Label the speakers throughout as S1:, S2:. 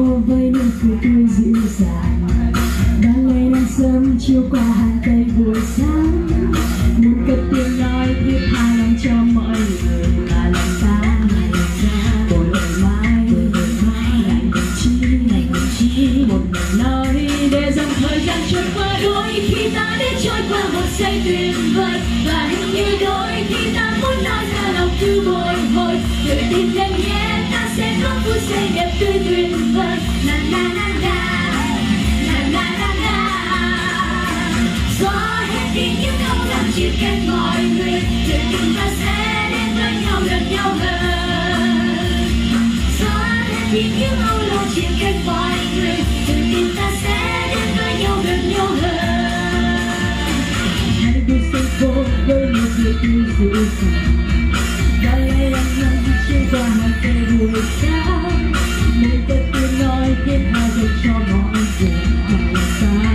S1: nhau
S2: với nụ cười tươi dịu dàng. Đang ngày đang sớm chiều qua hàng tay buổi sáng. Một cất tiếng nói thiết tha lòng cho mọi người là lòng ta một lời mai lạnh chi lạnh chi. Một lời nói
S1: để dòng thời gian trôi qua đôi khi ta đã trôi qua một giây tuyệt vời. Và hình như đôi khi ta muốn nói ra lòng cứ bồi hồi. thì yêu không làm chịu khen mọi người chuyện chúng ta sẽ đến với nhau gần nhau hơn xóa hết những yêu âu lo chuyện khen mọi người chuyện chúng ta sẽ đến với nhau gần nhau hơn
S2: hãy đi sân phố với một người yêu dịu dàng đã lẽ anh nằm trên qua hàng cây buổi sáng nơi tôi nói tiếng hát cho mọi người mà là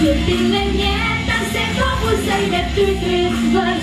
S1: hồi tin lên nhé ta sẽ có phút giây đẹp tươi tuyệt vời.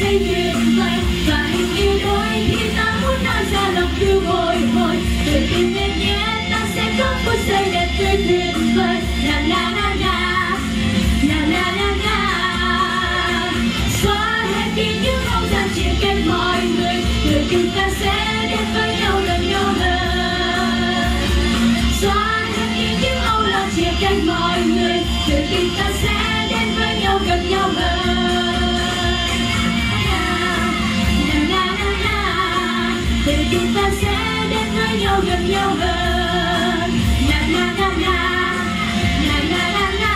S1: Qua một giây tuyệt vời và hình yêu đôi khi ta muốn nói ra lòng yêu bồi hồi. Từ tim em nhé ta sẽ có phút giây đẹp tươi tuyệt vời. Na na na na na na na na xóa hết đi những không gian chia cách mọi người. Người tình ta sẽ đến với nhau gần nhau hơn. Xóa hết đi những âu lo chia cách mọi người. Người tình ta sẽ đến với nhau gần nhau hơn. Chúng ta sẽ đến với nhau gần nhau hơn. Na na na na. Na na na na.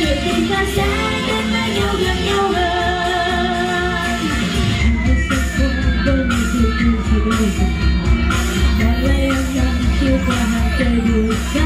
S1: Rồi chúng
S3: ta sẽ đến với nhau gần nhau hơn. Hãy đi sân phố với một nụ cười dịu dàng